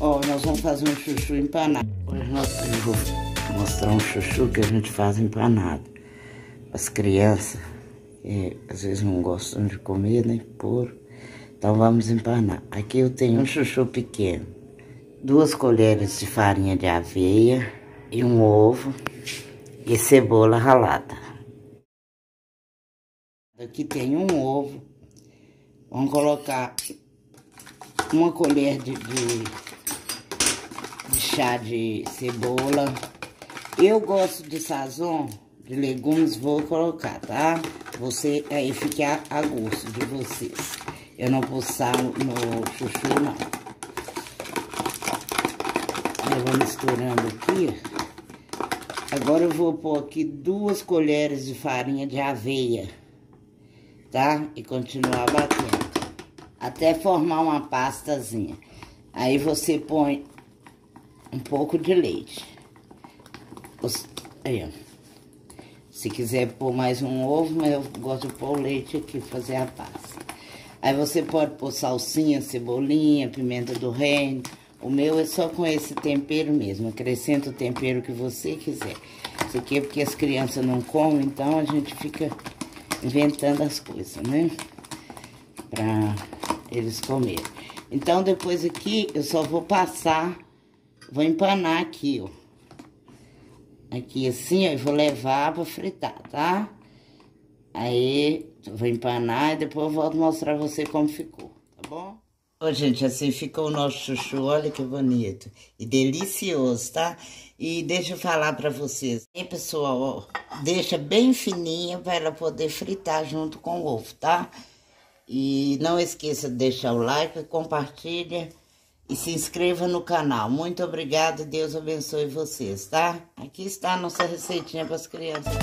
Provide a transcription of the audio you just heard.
Ó, nós vamos fazer um chuchu empanado. Hoje nós, eu vou mostrar um chuchu que a gente faz empanado. As crianças, que às vezes não gostam de comer, né, puro. Então vamos empanar. Aqui eu tenho um chuchu pequeno. Duas colheres de farinha de aveia e um ovo e cebola ralada. Aqui tem um ovo. Vamos colocar uma colher de, de de chá de cebola. Eu gosto de sazon, de legumes, vou colocar, tá? Você, aí fica a, gosto de vocês. Eu não vou sal no chuchu, não. Eu vou misturando aqui. Agora eu vou pôr aqui duas colheres de farinha de aveia, tá? E continuar batendo. Até formar uma pastazinha. Aí você põe um pouco de leite. Se quiser pôr mais um ovo, mas eu gosto de pôr o leite aqui, fazer a pasta. Aí você pode pôr salsinha, cebolinha, pimenta do reino. O meu é só com esse tempero mesmo. Acrescenta o tempero que você quiser. Isso aqui é porque as crianças não comem, então a gente fica inventando as coisas, né? Pra eles comerem. Então, depois aqui, eu só vou passar Vou empanar aqui, ó. Aqui assim, ó, e vou levar pra fritar, tá? Aí, vou empanar e depois eu volto mostrar você como ficou, tá bom? Ô, gente, assim ficou o nosso chuchu, olha que bonito. E delicioso, tá? E deixa eu falar pra vocês. Aí, pessoal, ó, deixa bem fininha pra ela poder fritar junto com o ovo, tá? E não esqueça de deixar o like, compartilha e se inscreva no canal. Muito obrigada, Deus abençoe vocês, tá? Aqui está a nossa receitinha para as crianças.